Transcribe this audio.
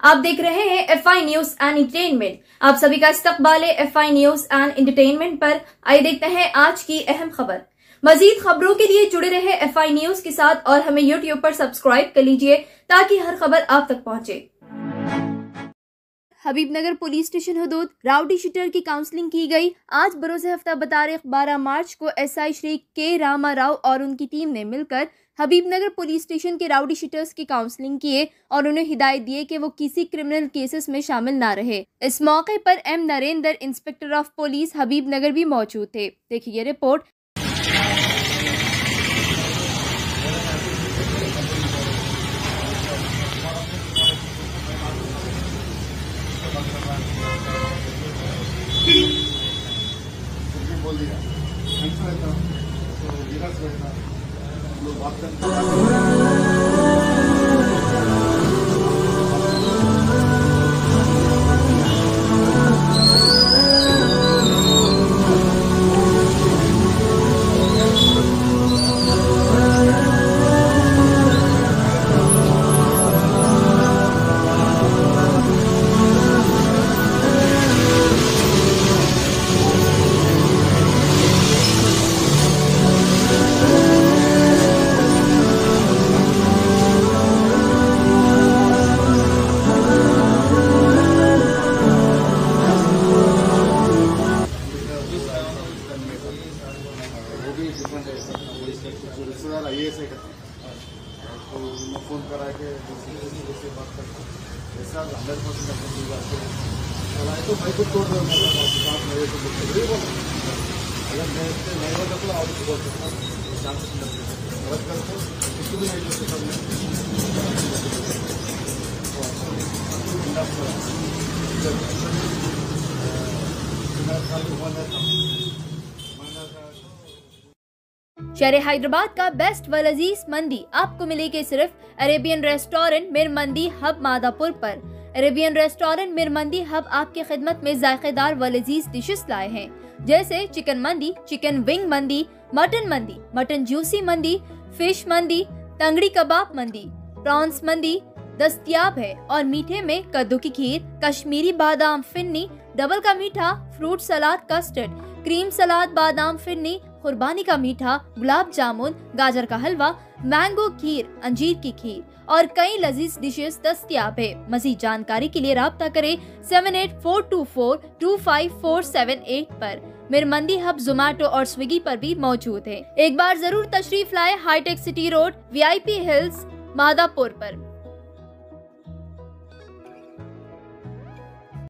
आप देख रहे हैं F I news and entertainment आप सभी का इस्तकबाल है F I news and entertainment पर। आइए देखते हैं आज की अहम खबर। मजीद खबरों के लिए जुड़े रहे एफ़ आई न्यूज़ के साथ और हमें यूट्यूब पर सब्सक्राइब कर लीजिए ताकि हर खबर आप तक पहुँचे। हबीबनगर पुलिस स्टेशन हदूद राउडी शीटर की काउंसलिंग की गई। आज बरोज हफ़्ता बतारीख 12 मार्च को एसआई श्री के रामा राव और उनकी टीम ने मिलकर हबीबनगर पुलिस स्टेशन के राउडी शीटर्स की काउंसलिंग किए और उन्हें हिदायत दिए कि वो किसी क्रिमिनल केसेस में शामिल ना रहे। इस मौके पर M Narendra inspector of police Habibnagar भी मौजूद थे। देखिए रिपोर्ट बोल दिया थैंक्स रहता तो गिलास रहता लोग बात करते वो रिश्तेदार आई एस तो उन्हें फ़ोन करा के से बात करते हंड्रेड परसेंट जाते हैं तो भाई को तोड़ बात मेरे को अगर मैं इससे नहीं होता तो आप बोल सकता चांस गलत करते किसी भी नहीं सकता शहर हैदराबाद का बेस्ट व लजीज मंदी आपको मिलेगी सिर्फ़ अरेबियन रेस्टोरेंट मिर मंदी हब मादापुर पर। अरेबियन रेस्टोरेंट मिर मंदी हब आपकी खिदमत में जायकेदार व लजीज डिशेस लाए हैं। जैसे chicken mandi chicken wing mandi mutton mandi mutton juicy mandi fish mandi tangdi kebab मंदी प्रॉन्स मंदी दस्तियाब है और मीठे में कद्दू की खीर, कश्मीरी बादाम फिन्नी, डबल का मीठा, fruit salad, custard, cream salad, बादाम फिरनी कुर्बानी का मीठा, गुलाब जामुन, गाजर का हलवा मैंगो खीर, अंजीर की खीर और कई लजीज डिशेस दस्तियाब है। मजीद जानकारी के लिए रब्ता करें seven eight four two four two five four seven eight पर। मिरमंदी हब जोमेटो और स्विगी पर भी मौजूद है। एक बार ज़रूर तशरीफ़ लाए hitech city road VIP hills Madhapur पर।